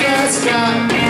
just got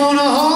gonna hold